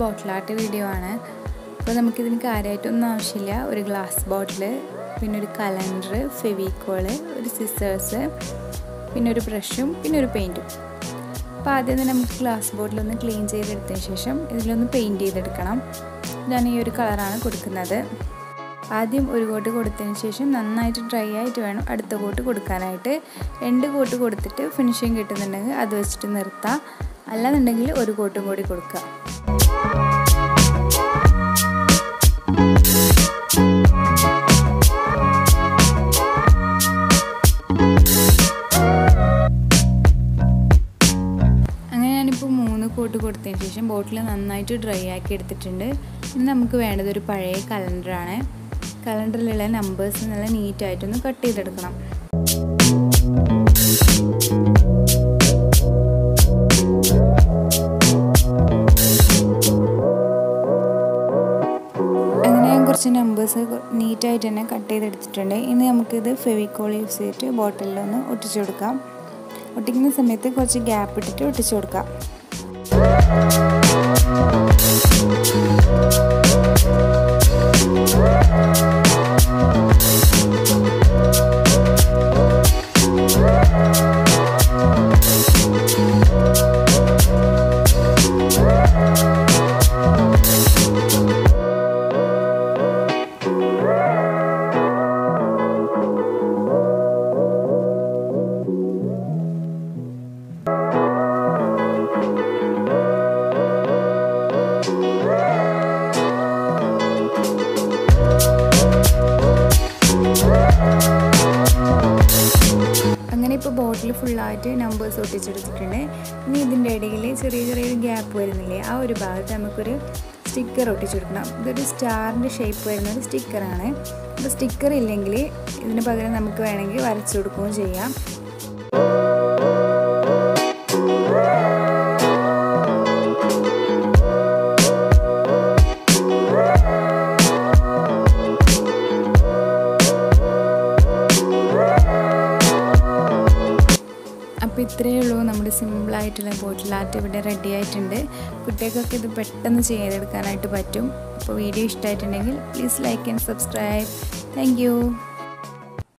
Bottle art video ആണ്. അപ്പോൾ നമുക്കിതിന് കാര്യമായിട്ടൊന്നും ആവശ്യമില്ല. ഒരു ഗ്ലാസ് ബോട്ടിൽ പിന്നെ ഒരു കലണ്ടർ ഫെവിക്കോൾ ഒരു സിസേഴ്സ് പിന്നെ ഒരു ബ്രഷും പിന്നെ ഒരു പെയിന്റും അപ്പോൾ ആദ്യം തന്നെ നമുക്ക് ഗ്ലാസ് ബോട്ടിലൊന്ന് ക്ലീൻ ചെയ്തെടുത്തതിന് ശേഷം ഇതിലൊന്ന് പെയിന്റ് ചെയ്തെടുക്കണം. ഞാൻ ഈ ഒരു കളറാണ് കൊടുക്കുന്നത്. ആദ്യം ഒരു കോട്ട് കൊടുത്തതിന് ശേഷം നന്നായിട്ട് ഡ്രൈ ആയിട്ട് വേണം അടുത്ത കോട്ട് കൊടുക്കാനായിട്ട്. രണ്ട് കോട്ട് കൊടുത്തിട്ട് ഫിനിഷിങ് കിട്ടുന്നുണ്ടെങ്കിൽ അത് വെച്ചിട്ട് നിർത്താം. അല്ലാന്നുണ്ടെങ്കിൽ ഒരു കോട്ടും കൂടി കൊടുക്കുക. കോട്ട് കൊടുത്തതിന് ശേഷം ബോട്ടിൽ നന്നായിട്ട് ഡ്രൈ ആക്കി എടുത്തിട്ടുണ്ട്. ഇനി നമുക്ക് വേണ്ടത് ഒരു പഴയ കലണ്ടറാണ് കലണ്ടറിലുള്ള നമ്പേഴ്സ് നല്ല നീറ്റായിട്ടൊന്ന് കട്ട് ചെയ്തെടുക്കണം. നീറ്റായിട്ട് തന്നെ കട്ട് ചെയ്തെടുത്തിട്ടുണ്ട്. ഇനി നമുക്കിത് ഫെവിക്കോൾ യൂസ് ചെയ്തിട്ട് ബോട്ടിലൊന്ന് ഒട്ടിച്ചു കൊടുക്കാം. ഒട്ടിക്കുന്ന സമയത്ത് കുറച്ച് ഗ്യാപ്പ് ഇട്ടിട്ട് ഒട്ടിച്ചു കൊടുക്കാം. ഇപ്പോൾ ബോട്ടിൽ ഫുള്ളായിട്ട് നമ്പേഴ്സ് ഒട്ടിച്ചെടുത്തിട്ടുണ്ട്. ഇനി ഇതിന്റെ ഇടയിൽ ചെറിയ ചെറിയ ഗ്യാപ്പ് വരുന്നില്ലേ? ആ ഒരു ഭാഗത്ത് നമുക്കൊരു സ്റ്റിക്കർ ഒട്ടിച്ചെടുക്കണം. ഇതൊരു സ്റ്റാറിന്റെ ഷേപ്പ് വരുന്ന ഒരു സ്റ്റിക്കറാണ് അപ്പോൾ സ്റ്റിക്കർ ഇല്ലെങ്കിൽ ഇതിന് പകരം നമുക്ക് വേണമെങ്കിൽ വരച്ചു കൊടുക്കുകയും ചെയ്യാം. ഇത്രയേ ഉള്ളൂ. നമ്മുടെ സിമ്പിളായിട്ടുള്ള ബോട്ടിൽ ആർട്ട് ഇവിടെ റെഡി ആയിട്ടുണ്ട്. കുട്ടികൾക്കൊക്കെ ഇത് പെട്ടെന്ന് ചെയ്തെടുക്കാനായിട്ട് പറ്റും. അപ്പോൾ വീഡിയോ ഇഷ്ടമായിട്ടുണ്ടെങ്കിൽ please like and subscribe thank